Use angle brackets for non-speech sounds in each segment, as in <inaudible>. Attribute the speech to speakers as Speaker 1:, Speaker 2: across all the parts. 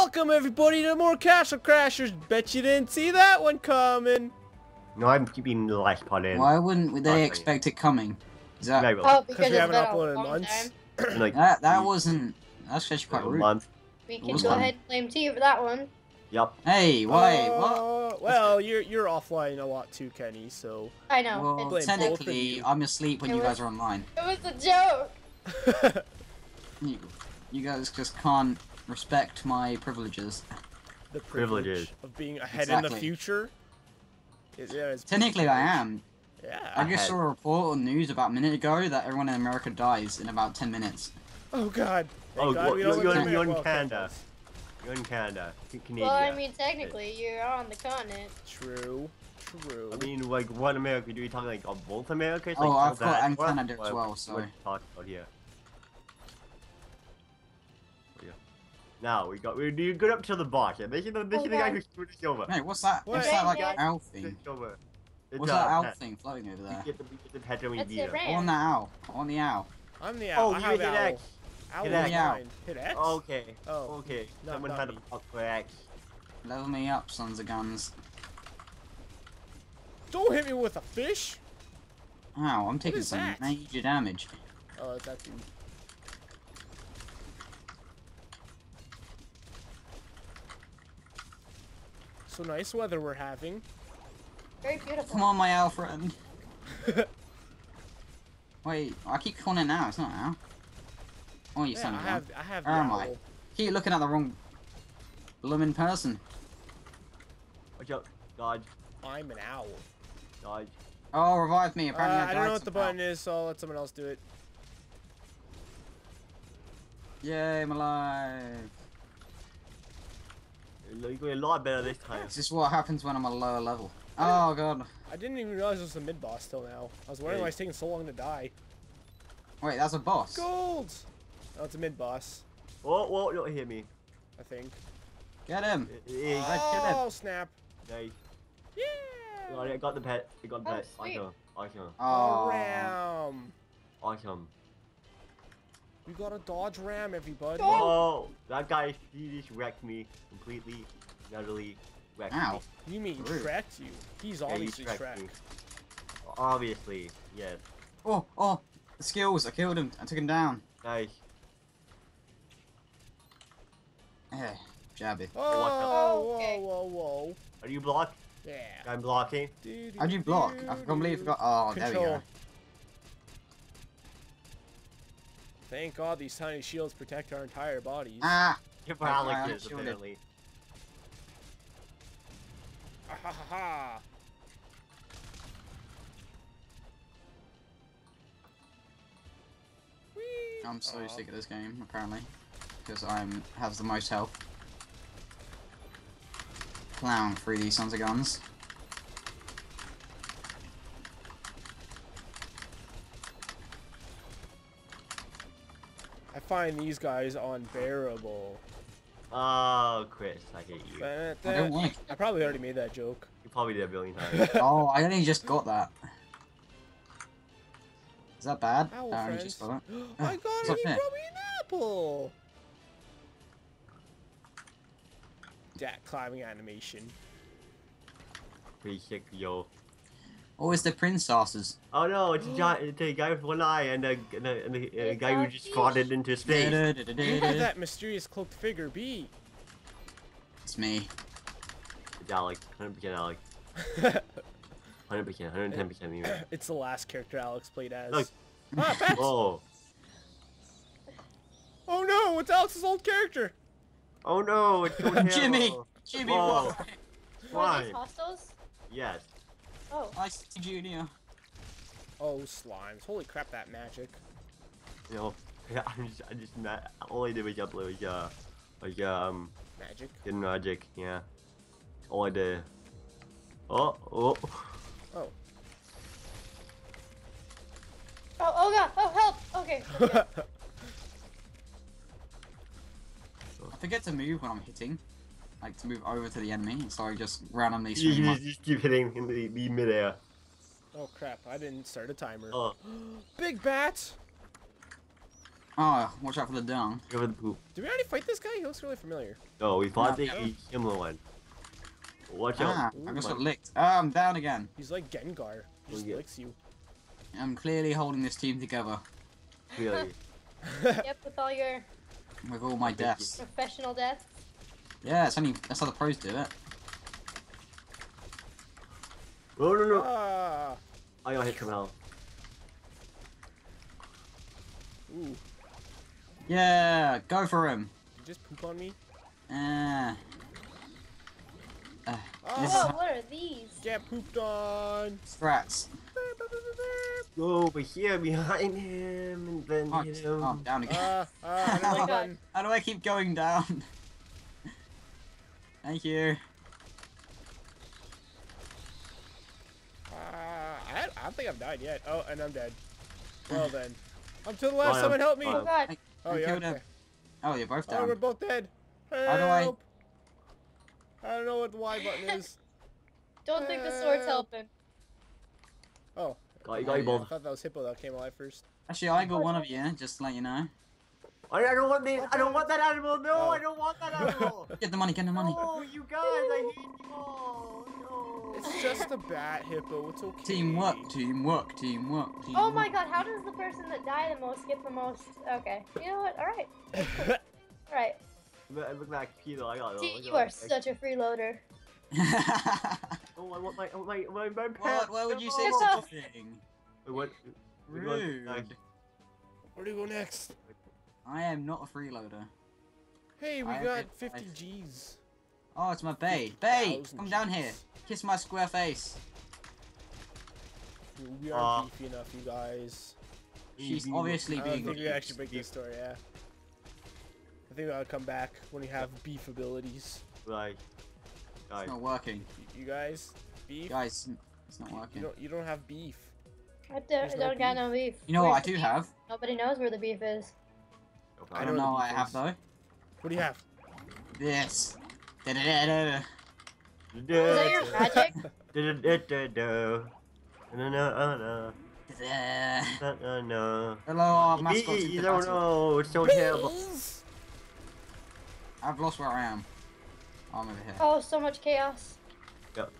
Speaker 1: Welcome everybody to more Castle Crashers. Bet you didn't see that one coming.
Speaker 2: No, I'm keeping the last part in.
Speaker 3: Why wouldn't they
Speaker 2: Okay.
Speaker 3: expect it coming? Is that
Speaker 2: Maybe
Speaker 4: Oh,
Speaker 1: Because
Speaker 4: because
Speaker 1: we haven't
Speaker 4: been a
Speaker 1: uploaded in months. <clears throat>
Speaker 2: like
Speaker 3: that that wasn't that's actually quite
Speaker 2: a
Speaker 3: rude.
Speaker 2: month.
Speaker 4: We can
Speaker 3: was
Speaker 4: go ahead and blame T for that one.
Speaker 2: Yup.
Speaker 3: Hey, why? what?
Speaker 1: Uh, Well, you're you're offline a lot too, Kenny. So
Speaker 4: I know.
Speaker 3: Well,
Speaker 1: Blame
Speaker 4: it's,
Speaker 1: both of
Speaker 3: technically,
Speaker 1: you.
Speaker 3: I'm asleep when
Speaker 4: It
Speaker 3: you
Speaker 4: was-
Speaker 3: guys are online.
Speaker 4: it was a joke. <laughs>
Speaker 3: You, you guys just can't respect my privileges.
Speaker 1: The privilege
Speaker 2: Privileges.
Speaker 1: of being ahead in the future. Is, yeah, it's
Speaker 3: Technically, I am.
Speaker 1: Yeah.
Speaker 3: I just
Speaker 2: Ahead.
Speaker 3: saw a report on news about a minute ago that everyone in America dies in about 10 minutes.
Speaker 1: Oh God. Thank
Speaker 2: Oh,
Speaker 1: God
Speaker 2: well, you're- you're in-
Speaker 1: in
Speaker 2: you're in
Speaker 1: well,
Speaker 2: Canada. You're in Canada. C- Canada.
Speaker 4: Well, I mean, technically, you're on the continent.
Speaker 1: True. True.
Speaker 2: I mean, like, what America? Do we talk like of both Americas?
Speaker 3: Oh,
Speaker 2: like,
Speaker 3: I've
Speaker 2: both
Speaker 3: got
Speaker 2: that-
Speaker 3: and
Speaker 2: what-
Speaker 3: Canada as
Speaker 2: what-
Speaker 3: well,
Speaker 2: what
Speaker 3: so-
Speaker 2: we talk about here. Now we got we do good up to the boss. Yeah, this is the this
Speaker 4: Oh,
Speaker 2: is the guy
Speaker 4: God.
Speaker 2: who screwed us over.
Speaker 3: Hey, what's that? What's that like
Speaker 4: yeah.
Speaker 3: owl thing?
Speaker 2: It's,
Speaker 3: What's
Speaker 2: uh,
Speaker 3: that owl
Speaker 2: pet.
Speaker 3: thing floating over
Speaker 2: We
Speaker 3: there?
Speaker 2: get the we get the pet and we
Speaker 4: That's
Speaker 2: beat
Speaker 4: a
Speaker 2: him.
Speaker 4: rat.
Speaker 3: I want the owl. I want the owl.
Speaker 1: I'm the
Speaker 2: Oh,
Speaker 1: owl. I
Speaker 2: you
Speaker 1: have
Speaker 2: hit
Speaker 1: owl.
Speaker 2: X.
Speaker 1: Owl
Speaker 2: Hit
Speaker 1: is
Speaker 2: X.
Speaker 1: mine. Hit X.
Speaker 2: Okay.
Speaker 1: Oh,
Speaker 2: Okay.
Speaker 1: not-
Speaker 2: Someone
Speaker 1: not
Speaker 2: had
Speaker 1: me.
Speaker 2: a fuck for X.
Speaker 3: Level me up, sons of guns.
Speaker 1: Don't hit me with a fish.
Speaker 3: Ow, I'm taking
Speaker 1: is
Speaker 3: some
Speaker 1: that?
Speaker 3: major damage.
Speaker 1: Oh, it's that So nice weather we're having.
Speaker 4: Very beautiful.
Speaker 3: Come on, my owl friend. <laughs> Wait, I keep calling it now. It's not now. Oh, you
Speaker 1: yeah,
Speaker 3: son
Speaker 1: I
Speaker 3: of a gun.
Speaker 1: have I have the
Speaker 3: Where am
Speaker 1: owl.
Speaker 3: I? Keep looking at the wrong blooming person.
Speaker 2: Watch out. Dodge.
Speaker 1: I'm an owl.
Speaker 2: Dodge.
Speaker 3: Oh, revive me.
Speaker 1: Uh,
Speaker 3: Apparently,
Speaker 1: I don't know what the
Speaker 3: somehow.
Speaker 1: button is, so I'll let someone else do it.
Speaker 3: Yay, I'm alive.
Speaker 2: You're going a lot better this time.
Speaker 3: This is what happens when I'm a lower level. Oh god.
Speaker 1: I didn't even realize it was a mid boss till now. I was wondering
Speaker 2: Hey.
Speaker 1: why it's taking so long to die.
Speaker 3: Wait, that's a boss.
Speaker 1: Gold! Oh, it's a mid boss, oh, oh,
Speaker 2: Whoa, whoa, don't hit me.
Speaker 1: I think.
Speaker 3: Get him. Right, him.
Speaker 1: Oh, snap.
Speaker 2: Nice.
Speaker 1: Yeah!
Speaker 2: Oh, I got the pet. I got the
Speaker 4: Oh,
Speaker 2: pet.
Speaker 4: sweet.
Speaker 2: Awesome. Awesome.
Speaker 3: Oh.
Speaker 1: Ram.
Speaker 2: Awesome.
Speaker 1: We got a Dodge Ram, everybody.
Speaker 4: Oh.
Speaker 2: Oh, that guy, he just wrecked me completely, utterly wrecked
Speaker 3: Ow.
Speaker 2: me.
Speaker 1: You mean
Speaker 3: Rude.
Speaker 1: tracked you? He's
Speaker 2: Yeah, he
Speaker 1: obviously
Speaker 2: wrecked
Speaker 1: tracked.
Speaker 2: me. Obviously, yes.
Speaker 3: Oh, oh. The skills. I killed him. I took him down.
Speaker 2: Nice.
Speaker 3: Eh, jabby.
Speaker 1: Oh,
Speaker 4: Okay.
Speaker 1: whoa, whoa, whoa.
Speaker 2: Are you blocked?
Speaker 1: Yeah.
Speaker 2: I'm blocking.
Speaker 3: How'd you block? I can't believe you forgot. Oh, there we go.
Speaker 1: Thank God these tiny shields protect our entire bodies.
Speaker 3: Ah!
Speaker 2: You're
Speaker 3: Okay, I'm
Speaker 2: is apparently.
Speaker 1: Ah, ha, ha, ha. Whee!
Speaker 3: I'm so
Speaker 1: Aw.
Speaker 3: sick of this game, apparently. Because I'm have the most health. Clown through these sons of guns.
Speaker 1: Find these guys unbearable.
Speaker 2: Oh, Chris, I hate you.
Speaker 3: I don't like
Speaker 1: I probably already made that joke.
Speaker 2: You probably did a billion times. <laughs>
Speaker 3: Oh, I only just got that. Is that bad?
Speaker 1: Owl
Speaker 3: I only just got it. <gasps>
Speaker 1: I got
Speaker 3: It's
Speaker 1: it.
Speaker 3: not
Speaker 1: He brought me an apple. That climbing animation.
Speaker 2: Pretty sick, yo.
Speaker 3: Oh, it's the princesses.
Speaker 2: Oh no, it's a giant, it's a guy with one eye and a, and a, and a, a guy who just farted into space.
Speaker 1: Who could that mysterious cloaked figure be?
Speaker 3: It's me.
Speaker 2: It's Alex, 100% Alex. 100%, 110% me. <coughs>
Speaker 1: it's the last character Alex played as.
Speaker 2: Look.
Speaker 1: Ah, <laughs> Pat!
Speaker 2: Oh,
Speaker 1: Oh no, it's Alex's old character.
Speaker 2: oh no, it's <laughs>
Speaker 3: Jimmy! Jimmy,
Speaker 2: Whoa.
Speaker 3: what?
Speaker 4: Were
Speaker 2: Why?
Speaker 4: these hostels?
Speaker 2: Yes.
Speaker 4: Oh.
Speaker 3: Ice Junior.
Speaker 1: Oh, slimes. Holy crap, that magic.
Speaker 2: You <laughs> know, I'm just, I just not, all I did was upload was, uh, was, um,
Speaker 1: Magic.
Speaker 2: did magic, yeah. All I did. Oh, oh.
Speaker 1: Oh.
Speaker 4: Oh, oh god. Oh, help. Okay. okay. <laughs>
Speaker 3: I forget to move when I'm hitting. Like to move over to the enemy, so I just randomly
Speaker 2: You
Speaker 3: swing my...
Speaker 2: just, just keep hitting in the, the midair.
Speaker 1: oh crap, I didn't start a timer.
Speaker 2: Oh, <gasps>
Speaker 1: Big bat!
Speaker 3: Oh, watch out for the dung.
Speaker 2: Go for the poop.
Speaker 1: Did we already fight this guy? He looks really familiar.
Speaker 2: No, we fought
Speaker 3: No.
Speaker 2: the similar one. Watch
Speaker 3: Ah,
Speaker 2: out.
Speaker 3: I
Speaker 2: Ooh,
Speaker 3: just
Speaker 2: my-
Speaker 3: got licked. Ah, I'm down again.
Speaker 1: He's like Gengar. He just
Speaker 2: Yeah.
Speaker 1: licks you.
Speaker 3: I'm clearly holding this team together
Speaker 2: Really. <laughs>
Speaker 4: Yep, with all your
Speaker 3: with all my deaths.
Speaker 4: professional deaths.
Speaker 3: Yeah, it's only that's how the pros do it.
Speaker 2: Oh no no!
Speaker 1: ah.
Speaker 2: I got hit somehow.
Speaker 1: Ooh.
Speaker 3: Yeah, go for him.
Speaker 1: You just poop on me?
Speaker 3: Ah. Uh,
Speaker 1: Oh,
Speaker 3: This is-
Speaker 4: what are these?
Speaker 1: Get pooped on.
Speaker 3: strats. <laughs>
Speaker 2: Go over here behind him and then
Speaker 3: Oh,
Speaker 2: hit him.
Speaker 3: oh, down again. <laughs>
Speaker 1: I don't
Speaker 3: my
Speaker 1: know
Speaker 4: God.
Speaker 1: button.
Speaker 3: How do I keep going down? Thank you.
Speaker 1: Uh, I, I don't think I've died yet. Oh, and I'm dead. Well <laughs> then. I'm to the left.
Speaker 2: Fine,
Speaker 1: Someone help me.
Speaker 2: fine.
Speaker 4: Oh god.
Speaker 1: Oh,
Speaker 3: I
Speaker 1: yeah.
Speaker 3: killed him.
Speaker 1: Okay.
Speaker 3: Oh, you're both
Speaker 1: Oh, we're both dead.
Speaker 3: How do I-
Speaker 1: Help. I don't know what the Y button is. <laughs>
Speaker 4: Don't think the sword's helping.
Speaker 1: Oh,
Speaker 2: Got you, got you
Speaker 3: Yeah.
Speaker 1: I thought that was Hippo that came alive first.
Speaker 3: Actually, I got one of you, just to let you know.
Speaker 2: I, I don't want this. I don't want that animal. No,
Speaker 1: Oh.
Speaker 2: I don't want that animal.
Speaker 3: Get the money, get the money.
Speaker 2: no, you guys, I hate you all. No.
Speaker 1: It's just a bat, Hippo. It's okay.
Speaker 3: Teamwork, teamwork, teamwork, teamwork.
Speaker 4: Oh my god, how does the person that died the most get the most? Okay. You know what? Alright. <laughs> Alright.
Speaker 2: Look look back, Kilo. I got it.
Speaker 4: See, you are such a freeloader. <laughs>
Speaker 2: Oh, I want my, I want my, my, my pet.
Speaker 3: what? Why would you say
Speaker 2: No.
Speaker 3: such a thing?
Speaker 2: Wait, what? We're going
Speaker 3: Rude.
Speaker 1: Where do you go next?
Speaker 3: I am not a freeloader.
Speaker 1: Hey, we
Speaker 3: I
Speaker 1: got 50
Speaker 3: life.
Speaker 1: G's.
Speaker 3: Oh, it's my bae. Bae,
Speaker 1: 50,000
Speaker 3: come down here. Kiss my square face.
Speaker 1: We aren't ah. beefy enough, you guys.
Speaker 3: She's
Speaker 2: Easy.
Speaker 3: obviously
Speaker 1: I don't
Speaker 3: being.
Speaker 1: think we actually break this story, yeah. I think I'll come back when you have beef abilities.
Speaker 2: Like,
Speaker 3: It's
Speaker 2: guys.
Speaker 3: not working,
Speaker 1: You, you guys, beef?
Speaker 3: guys. It's not
Speaker 1: You
Speaker 3: working.
Speaker 1: don't, you don't have beef.
Speaker 4: I don't,
Speaker 1: There's no
Speaker 4: don't got
Speaker 1: beef.
Speaker 4: no beef.
Speaker 3: You know what I do
Speaker 4: beef?
Speaker 3: have?
Speaker 4: Nobody knows where the beef is.
Speaker 3: I
Speaker 1: I
Speaker 3: don't
Speaker 1: know
Speaker 3: know
Speaker 1: what
Speaker 3: what I have though.
Speaker 1: What do you have?
Speaker 3: This. Da-da-da-da.
Speaker 4: Is that your magic?
Speaker 2: No, no, no, no.
Speaker 3: Da-da.
Speaker 2: No, no, no.
Speaker 3: Hello, our mascot.
Speaker 2: You
Speaker 3: into
Speaker 2: don't know. It's so terrible.
Speaker 3: I've lost where I am. Oh, I'm over here.
Speaker 4: Oh, so much chaos. Yep.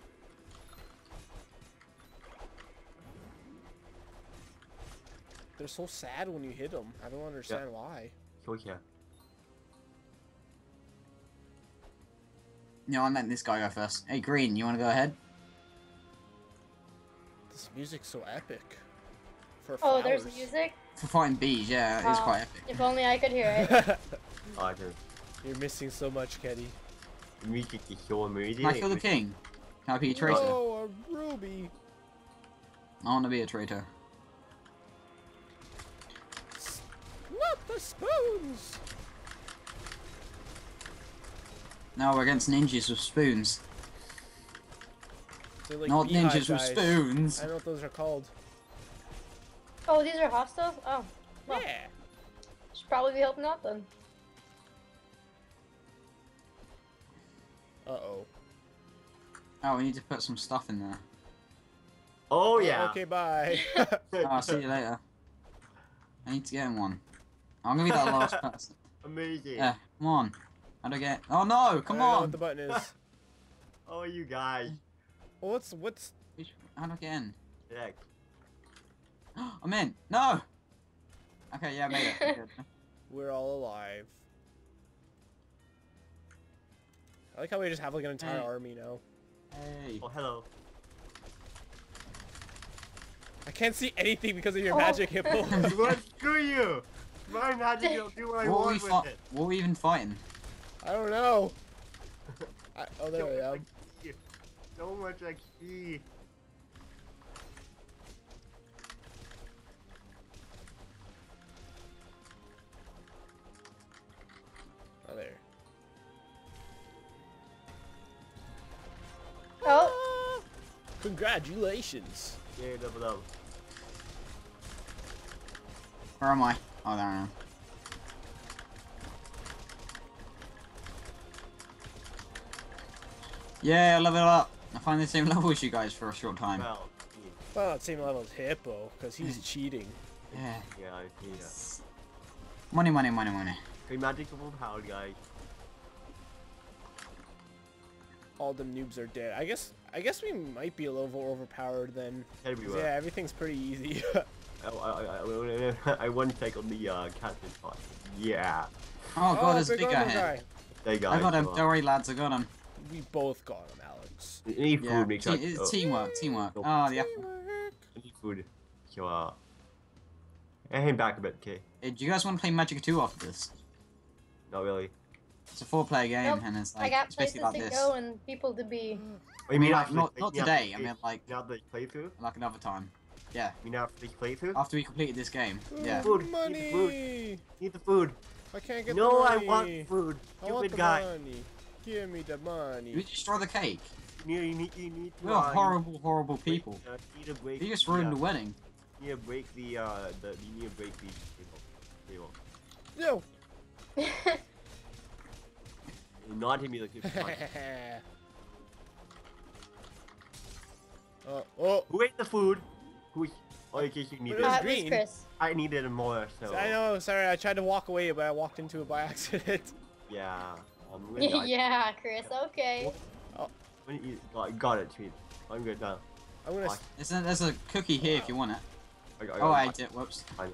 Speaker 1: They're so sad when you hit them. I don't understand why.
Speaker 2: So yeah.
Speaker 3: No, I meant this guy go first. Hey, Green, you want to go ahead?
Speaker 1: This music's so epic. For
Speaker 4: Oh, there's music.
Speaker 3: For fighting bees, yeah, it is
Speaker 4: Oh.
Speaker 3: quite epic.
Speaker 4: If only I could hear it.
Speaker 2: Oh, <laughs> <laughs> I do.
Speaker 1: You're missing so much, Keddy.
Speaker 2: Music is so amazing.
Speaker 3: Can I kill the king? Can I be a traitor?
Speaker 1: Oh, a ruby.
Speaker 3: I want to be a traitor.
Speaker 1: Spoons.
Speaker 3: No, we're against ninjas with spoons.
Speaker 1: They're like
Speaker 3: Not
Speaker 1: beehive
Speaker 3: ninjas with spoons.
Speaker 1: I don't know what those are called.
Speaker 4: Oh, these are hostile? Oh, Well.
Speaker 1: Yeah.
Speaker 4: should probably be helping out then.
Speaker 1: Uh oh.
Speaker 3: Oh, we need to put some stuff in there.
Speaker 2: Oh yeah.
Speaker 1: Okay, bye. <laughs>
Speaker 3: Oh, I'll see you <laughs> later. I need to get in one. I'm gonna be that last <laughs> person.
Speaker 2: Amazing.
Speaker 3: Yeah, come on. How do I get? Oh no, come
Speaker 1: I don't know
Speaker 3: on.
Speaker 1: what the button is. <laughs>
Speaker 2: Oh, you guys.
Speaker 1: well, what's what's?
Speaker 3: Which- How do I get in?
Speaker 2: Heck. <gasps>
Speaker 3: I'm in. No. Okay, yeah, I made it. <laughs>
Speaker 1: We're all alive. I like how we just have like an entire
Speaker 3: Hey.
Speaker 1: army now.
Speaker 3: Hey.
Speaker 2: Oh, hello.
Speaker 1: I can't see anything because of your
Speaker 4: Oh.
Speaker 1: magic hippo.
Speaker 2: what? Screw you. My magic will do what I
Speaker 3: What were, we
Speaker 2: want with it.
Speaker 3: what were we even fighting?
Speaker 1: I don't know. I, oh, there
Speaker 2: So
Speaker 1: we go.
Speaker 2: XP. So much XP.
Speaker 1: Oh, there.
Speaker 4: Oh.
Speaker 1: Congratulations.
Speaker 2: Yeah, double up.
Speaker 3: Where am I? Oh, there I am. Yeah, I level up. I find the same <laughs> level as you guys for a short time.
Speaker 2: Well,
Speaker 1: Well, same level as Hippo, because he's <laughs> cheating.
Speaker 3: Yeah.
Speaker 2: yeah, I see that.
Speaker 3: Money, money, money, money.
Speaker 2: Okay, magic overpowered, guys.
Speaker 1: All the noobs are dead. I guess I guess we might be a little overpowered then.
Speaker 2: Everywhere.
Speaker 1: Yeah, everything's pretty easy. <laughs>
Speaker 2: I, I, I, <laughs> I won take on the uh, captain spot. Yeah.
Speaker 3: Oh god, there's a
Speaker 1: big
Speaker 3: big guy here.
Speaker 2: There you go.
Speaker 3: I got him. Don't worry, lads. I got him.
Speaker 1: We both got him, Alex.
Speaker 2: I need food,
Speaker 3: Yeah.
Speaker 2: make
Speaker 3: Te- it's
Speaker 2: oh,
Speaker 3: teamwork. Teamwork.
Speaker 2: Nope.
Speaker 3: Oh, the apple.
Speaker 1: Teamwork.
Speaker 2: I need food. So, uh. I hang back a bit, okay?
Speaker 3: Hey, do you guys want to play Magicka 2 after this?
Speaker 2: Not really.
Speaker 3: It's a four-player game,
Speaker 4: Nope.
Speaker 3: and it's like
Speaker 4: I
Speaker 3: like
Speaker 4: got
Speaker 3: it's
Speaker 4: places
Speaker 3: basically
Speaker 4: to
Speaker 3: this.
Speaker 4: go and people to be.
Speaker 2: Oh,
Speaker 3: I mean, like, not not today. I mean, like
Speaker 2: You know the playthrough?
Speaker 3: like another time. Yeah,
Speaker 2: You know after this playthrough?
Speaker 3: after we completed this game. Yeah.
Speaker 2: Food, eat the
Speaker 1: Money.
Speaker 2: Need the food.
Speaker 1: I can't get
Speaker 2: No,
Speaker 1: the
Speaker 2: I want food.
Speaker 1: I want the
Speaker 2: guy.
Speaker 1: money. Give me the money.
Speaker 3: Did we destroy the cake?
Speaker 2: You need, you need, you need to,
Speaker 3: We are
Speaker 2: uh,
Speaker 3: horrible, horrible
Speaker 2: break-
Speaker 3: people.
Speaker 2: uh, you need to break
Speaker 3: You just
Speaker 2: the,
Speaker 3: ruined
Speaker 2: uh,
Speaker 3: the wedding.
Speaker 2: You need to break the, uh, the, you need to break the table. Table.
Speaker 1: No.
Speaker 2: Do <laughs> Not hit me like this. punch.
Speaker 1: oh, oh.
Speaker 2: Who ate the food? Who? Oh, in case you need
Speaker 1: But
Speaker 2: it.
Speaker 1: it was
Speaker 4: Uh, it was
Speaker 1: green.
Speaker 4: Chris.
Speaker 2: I needed a more, so.
Speaker 1: I know. Sorry, I tried to walk away, but I walked into it by <laughs> accident.
Speaker 2: Yeah. Um, I'm gonna <laughs> die.
Speaker 4: yeah, Chris. Okay.
Speaker 2: When you- Got, got it, sweet. I'm good now.
Speaker 1: I'm gonna.
Speaker 2: Fuck.
Speaker 1: s-
Speaker 3: There's a, there's a cookie here if you want it.
Speaker 2: I, I,
Speaker 3: Oh, I
Speaker 2: I'm
Speaker 3: ate it. Whoops.
Speaker 2: fine.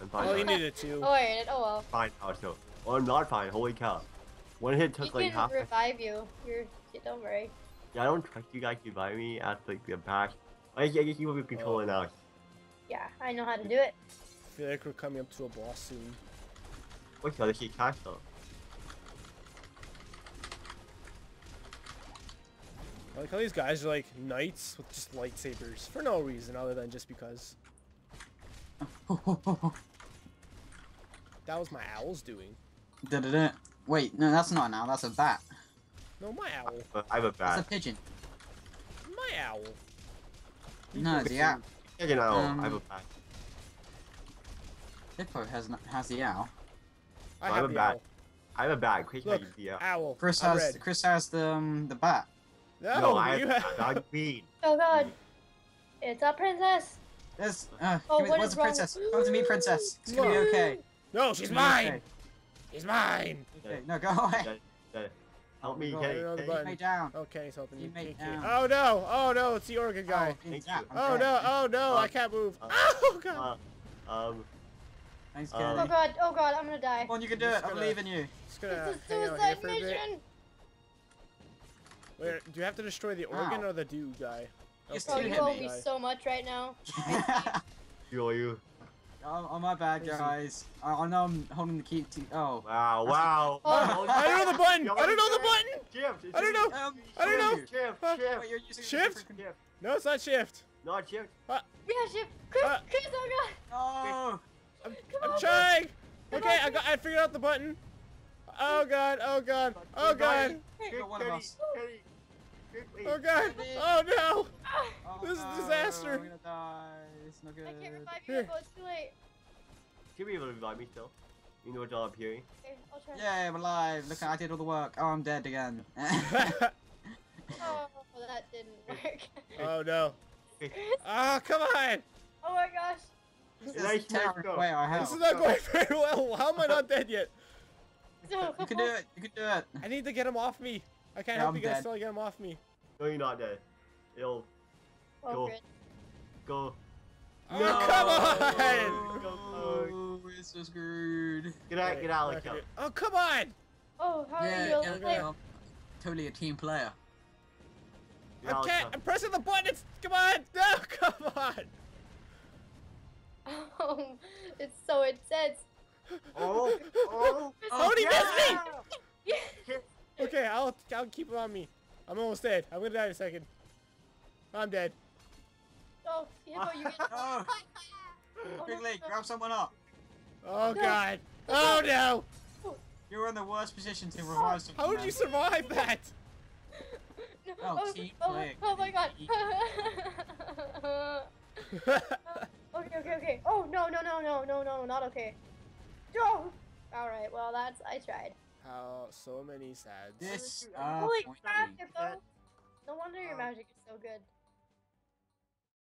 Speaker 2: I'm fine.
Speaker 1: Oh, you
Speaker 2: I'm
Speaker 1: needed to.
Speaker 4: Oh, I did. Oh well.
Speaker 2: fine now, so. Oh, I'm not fine. Holy cow. One hit
Speaker 4: He
Speaker 2: took like
Speaker 4: can
Speaker 2: half. my-
Speaker 4: revive you. You're. Don't worry.
Speaker 2: Yeah, I don't trust you guys to buy me at like the back. I, I guess you will be controlling oh. now.
Speaker 4: Yeah, I know how to do it.
Speaker 1: I feel like we're coming up to a boss soon.
Speaker 2: What's the other shit cash though?
Speaker 1: I like how these guys are like knights with just lightsabers for no reason other than just because. <laughs> That was my owl's doing.
Speaker 3: Da-da-da. Wait, no, that's not an owl. That's a bat.
Speaker 1: No, my owl.
Speaker 2: I have a bat.
Speaker 3: That's a pigeon.
Speaker 1: My owl.
Speaker 3: No, the owl.
Speaker 2: You know,
Speaker 3: Um,
Speaker 2: I have a bat.
Speaker 3: Hippo has n- has the owl.
Speaker 1: I
Speaker 2: I
Speaker 1: have
Speaker 2: have a bat.
Speaker 1: owl.
Speaker 2: I have a bat. Quick,
Speaker 1: Look,
Speaker 2: the uh,
Speaker 1: owl.
Speaker 3: Chris
Speaker 1: I'm
Speaker 3: has
Speaker 1: red.
Speaker 3: Chris has the um, the bat.
Speaker 1: No,
Speaker 2: No, I
Speaker 1: you
Speaker 2: have
Speaker 1: have.
Speaker 2: a bat. <laughs>
Speaker 4: Oh God. It's a princess.
Speaker 3: There's uh,
Speaker 4: Oh,
Speaker 3: give me-
Speaker 4: what
Speaker 3: where's
Speaker 4: is
Speaker 3: the
Speaker 4: wrong?
Speaker 3: princess? Come to me, princess. It's gonna be okay.
Speaker 1: No, she's
Speaker 3: It's gonna be
Speaker 1: mine.
Speaker 3: okay.
Speaker 1: She's mine.
Speaker 3: Okay, no, go away.
Speaker 2: That- that- Help me,
Speaker 3: Oh,
Speaker 2: Kenny.
Speaker 1: another
Speaker 2: Kenny.
Speaker 1: button.
Speaker 3: Down.
Speaker 1: Okay, he's helping you.
Speaker 3: Teammate
Speaker 1: Okay,
Speaker 3: down.
Speaker 1: Oh no! Oh no! It's the organ guy.
Speaker 3: Oh, yeah,
Speaker 1: Oh no! Oh no!
Speaker 2: Uh,
Speaker 1: I can't move.
Speaker 2: uh, <laughs>
Speaker 1: Oh god!
Speaker 2: Uh, um,
Speaker 3: Thanks,
Speaker 2: Uh,
Speaker 3: Kenny.
Speaker 4: Oh God. Oh God. I'm gonna die.
Speaker 3: Come on, you can do
Speaker 1: I'm
Speaker 3: it.
Speaker 1: just
Speaker 3: I'm
Speaker 1: gonna-
Speaker 3: you.
Speaker 1: Just gonna
Speaker 4: It's a
Speaker 1: hang out here
Speaker 4: suicide
Speaker 1: for a
Speaker 4: mission.
Speaker 1: Wait, do you have to destroy the organ
Speaker 3: Ow.
Speaker 1: or the dude guy?
Speaker 3: Yes,
Speaker 4: Oh,
Speaker 3: two
Speaker 4: you owe
Speaker 3: me.
Speaker 4: me so much right now. <laughs>
Speaker 2: you are you.
Speaker 3: Oh, oh, my bad, guys. I, I know I'm holding the key to. Oh.
Speaker 2: Wow, wow.
Speaker 4: Oh.
Speaker 1: I don't know the button. I don't know the button.
Speaker 2: Shift.
Speaker 1: I don't know.
Speaker 3: Um,
Speaker 1: I don't know.
Speaker 2: Shift,
Speaker 1: Huh?
Speaker 2: shift,
Speaker 3: Wait, you're using
Speaker 1: Shift?
Speaker 2: shift.
Speaker 1: No, it's not shift.
Speaker 2: Not shift.
Speaker 4: Yeah, shit. Chris.
Speaker 1: Uh.
Speaker 4: Chris. Oh god.
Speaker 3: Oh.
Speaker 1: I'm,
Speaker 4: Come
Speaker 1: I'm
Speaker 4: on,
Speaker 1: trying.
Speaker 4: Come
Speaker 1: Okay,
Speaker 4: on,
Speaker 1: I got. I figured out the button. Oh god. Oh god. Oh god.
Speaker 3: You're
Speaker 2: Quick,
Speaker 3: one of
Speaker 2: Kenny,
Speaker 3: us.
Speaker 2: Kenny. Quickly.
Speaker 1: Oh god. Oh no.
Speaker 3: Oh, <laughs>
Speaker 1: This is
Speaker 3: no,
Speaker 1: disaster.
Speaker 3: I'm gonna die. It's not good.
Speaker 4: I can't revive you.
Speaker 1: Here.
Speaker 4: Oh, it's too late.
Speaker 2: Should be able to revive me still. You know what I'm hearing?
Speaker 4: Okay, I'll try.
Speaker 3: Yeah, I'm alive. Look, I did all the work. Oh, I'm dead again. <laughs>
Speaker 4: Oh, that didn't work. <laughs>
Speaker 1: oh no.
Speaker 4: Chris. <laughs>
Speaker 1: Oh ah, come on.
Speaker 4: Oh my gosh.
Speaker 3: this
Speaker 2: Nice,
Speaker 3: is tearing
Speaker 2: nice go.
Speaker 1: This is not going very well. How am I not dead yet?
Speaker 4: No.
Speaker 3: You can do it. You can do it.
Speaker 1: I need to get him off me. I can't
Speaker 3: Yeah,
Speaker 1: help
Speaker 3: I'm
Speaker 1: you guys
Speaker 3: dead.
Speaker 1: until I get him off me.
Speaker 2: No, you're not dead. It'll
Speaker 4: Oh,
Speaker 2: Go.
Speaker 4: Chris.
Speaker 2: go.
Speaker 1: Oh,
Speaker 2: No.
Speaker 1: come oh. on!
Speaker 3: Oh, we're so screwed.
Speaker 2: Get out, get out, like
Speaker 1: Oh, come on!
Speaker 4: Oh, how
Speaker 3: Yeah,
Speaker 4: are you
Speaker 3: yeah,
Speaker 4: alive?
Speaker 3: yeah. Totally a team player.
Speaker 1: I can't. I'm pressing the button. It's, come on! <laughs> No, come on!
Speaker 4: Oh, <laughs> it's so intense.
Speaker 2: Oh, oh,
Speaker 1: How <laughs> oh, did he miss me?
Speaker 4: Yeah.
Speaker 1: Okay, I'll I'll keep him on me. I'm almost dead. I'm gonna die in a second. I'm dead.
Speaker 4: Oh, Hippo, you get.
Speaker 3: Oh,
Speaker 4: Oh,
Speaker 3: quickly,
Speaker 4: no.
Speaker 3: grab someone up.
Speaker 1: Oh
Speaker 4: No.
Speaker 1: god. Oh no!
Speaker 3: You're in the worst position to revive someone.
Speaker 1: How did you survive that?
Speaker 4: No.
Speaker 3: Oh,
Speaker 4: Oh,
Speaker 3: team
Speaker 4: oh,
Speaker 3: play.
Speaker 4: oh my god. <laughs> <laughs> okay, okay, okay. Oh, no, no, no, no, no, no, not okay. No! Alright, well, that's. I tried.
Speaker 1: How so many sads.
Speaker 3: This.
Speaker 2: Uh,
Speaker 3: Uh,
Speaker 4: Holy crap,
Speaker 3: me.
Speaker 4: Hippo! No wonder your magic is so good.